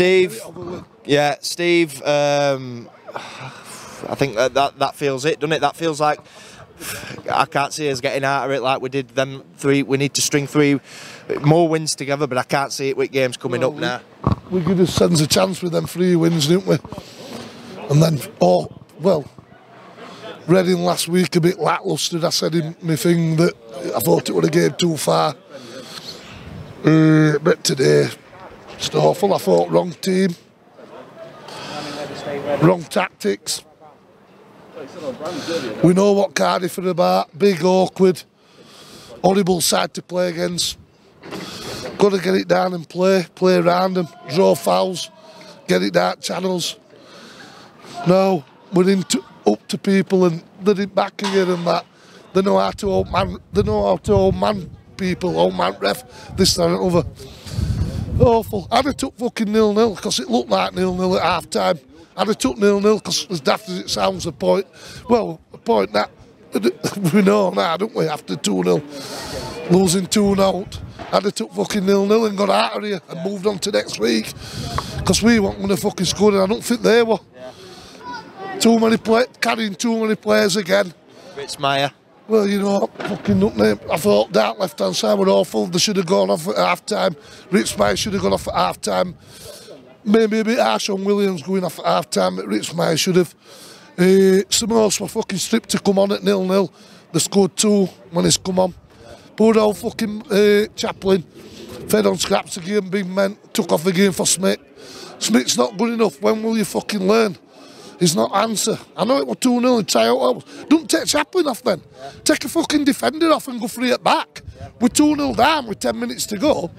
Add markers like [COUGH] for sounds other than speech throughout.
Steve, yeah, Steve. Um, I think that, that that feels it, doesn't it? That feels like I can't see us getting out of it like we did them three. We need to string three more wins together, but I can't see it with games coming Well, up now. We have sends a chance with them three wins, didn't we? And then, oh, well, Reading last week a bit lacklustre. I said in my thing that I thought it would have gave too far. Uh, but today, it's awful. I thought wrong team, wrong tactics. We know what Cardiff are about. Big, awkward, horrible side to play against. Got to get it down and play, play around them, draw fouls, get it down channels. No, we're into up to people and they're back again and that. They know how to hold man. They know how to hold man people, hold man ref. This and other. Awful. I'd have took fucking nil nil because it looked like nil nil at half time. I'd have took nil nil because as daft as it sounds, a point. Well, a point that [LAUGHS] we know now, don't we? After two 0 losing two 0 I'd have took fucking nil nil and got out of here and moved on to next week because we weren't going to fucking score and I don't think they were. Too many play, carrying too many players again. Ritzmaier. Well, you know, fucking up. I thought that left hand side were awful. They should have gone off at half time. Ritzmaier should have gone off at half time. Maybe a bit harsh on Williams going off at half time, but Meyer should have. Uh, Samos were fucking stripped to come on at nil nil. They scored two when he's come on. Poor old fucking uh, Chaplin fed on scraps again, big men, took off game for Smith. Smith's not good enough. When will you fucking learn? He's not answer. I know it was 2 0 and out. Don't take Chaplin off then. Take a fucking defender off and go free at back. We're 2 0 down with 10 minutes to go.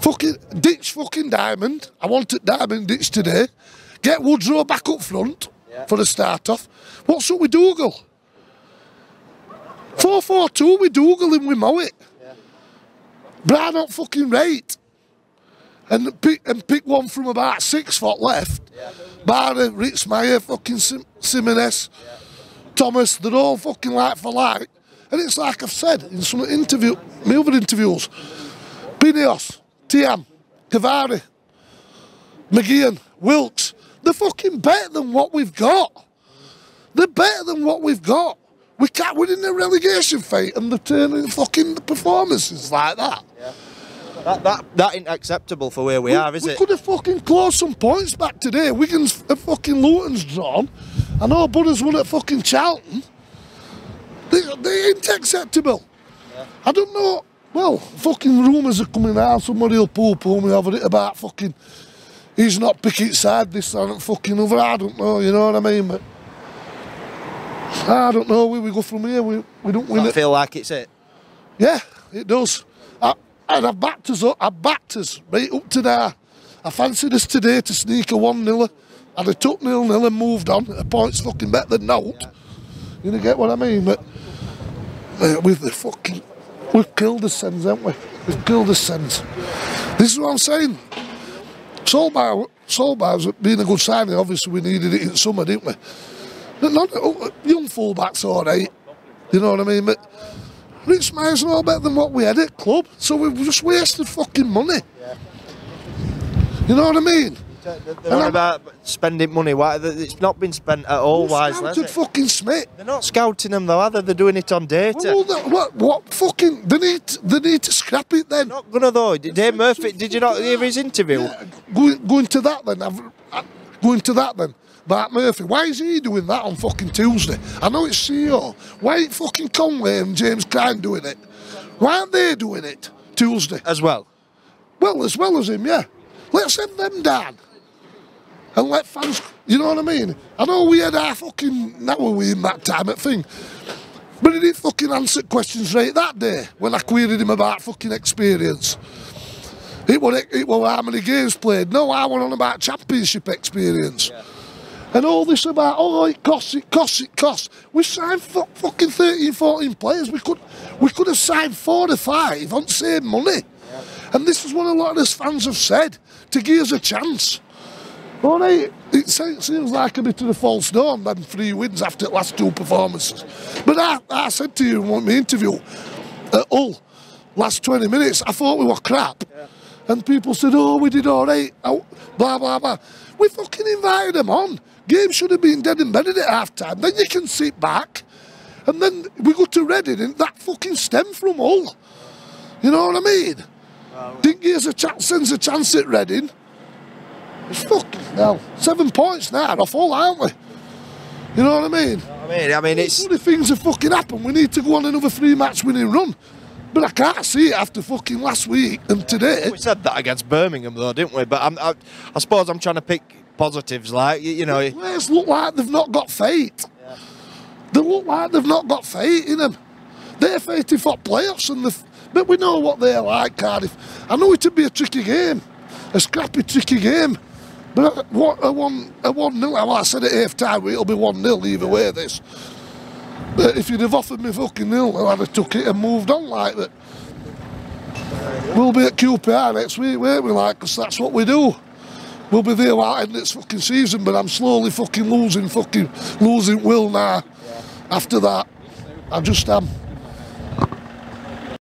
Fucking ditch fucking Diamond. I wanted Diamond ditch today. Get Woodrow back up front for the start off. What's up with Dougall? 4 4 2 with Dougall and we mow it. Brad not fucking rate. And pick, and pick one from about six foot left. Barra, Rich fucking Sim- Simões, Thomas, they're all fucking like for like. And it's like I've said in some interview, my other interviews, Pinnock, Thiam, Cavaré, McGeehan, Wilks, they're fucking better than what we've got. They're better than what we've got. We can't win in the relegation fight and they're turning fucking performances like that. That that that ain't acceptable for where we, are, is we it? We could have fucking closed some points back today. Wigan's uh, fucking Luton's drawn. I know Buddha's won at fucking Charlton. They, they ain't acceptable. I don't know. Well, fucking rumours are coming out. Somebody will pull pull me over it about fucking. He's not picking side this and fucking other. I don't know. You know what I mean? But I don't know where we go from here. We we don't win I it. feel like it's it. Yeah, it does. I, and I've backed us up. I've backed us right up to there. I fancied us today to sneak a 1 0. I'd have took nil nil and moved on. A point's fucking better than not. You know, get what I mean? But mate, with the fucking. We've killed the Sens, haven't we? We've killed the Sens. This is what I'm saying. Sollbauer, Sollbauer's been a good signing. Obviously, we needed it in summer, didn't we? But not, oh, young fullbacks, all right. You know what I mean? But Ritzmaier's no better than what we had at club, so we've just wasted fucking money. You know what I mean? They're on about spending money. Why? It's not been spent at all wisely. Scouted fucking Smith. They're not scouting them though, they? They're doing it on data. Well, that- what, what fucking? They need, they need to scrap it then. not gonna though. Dane Murphy, did you not hear his interview? Yeah, going, going to that then. I've, uh, going to that then. Mark Murphy, why is he doing that on fucking Tuesday? I know it's CEO. Why ain't fucking Conway and James Cryne doing it? Why aren't they doing it Tuesday? As well. Well, as well as him, yeah. Let's send them down. And let fans, you know what I mean? I know we had our fucking, now were we in that time at thing. But he didn't fucking answer questions right that day when I queried him about fucking experience. It was, it was how many games played. No, I went on about championship experience. And all this about, oh, it costs, it costs, it costs. We signed fu- fucking 13, 14 players. We could, we could have signed four to five on the same money. And this is what a lot of us fans have said to give us a chance. All right, it seems like a bit of a false dawn, them three wins after the last two performances. But I, I said to you in my interview at Hull, last 20 minutes, I thought we were crap. and people said, "Oh, we did all right," oh, blah blah blah. We fucking invited them on. Game should have been dead and buried at half time. Then you can sit back, and then we go to Reading, and that fucking stem from Hull. You know what I mean? Didn't give us a chance, sends a chance at Reading. It's fucking hell. Seven points now off Hull, aren't we? You know what I mean? I mean, I mean, it's Funny things have fucking happened. We need to go on another three match winning run. But I can't see it after fucking last week and today. we said that against Birmingham though, didn't we? But I'm, I, I suppose I'm trying to pick positives, like you, you know. Players look like they've not got fate. They look like they've not got fate in them. They're fated for playoffs, and the, but we know what they're like, Cardiff. I know it'd be a tricky game, a scrappy, tricky game. But what, a one, a one nil. Well, I said at half time, it'll be one nil either way. This. But if you'd have offered me fucking nil, I'd have took it and moved on like that. We'll be at QPR next week, won't we? Like, 'cause that's what we do. We'll be there while ending this fucking season, but I'm slowly fucking losing fucking losing will now. After that, I just am.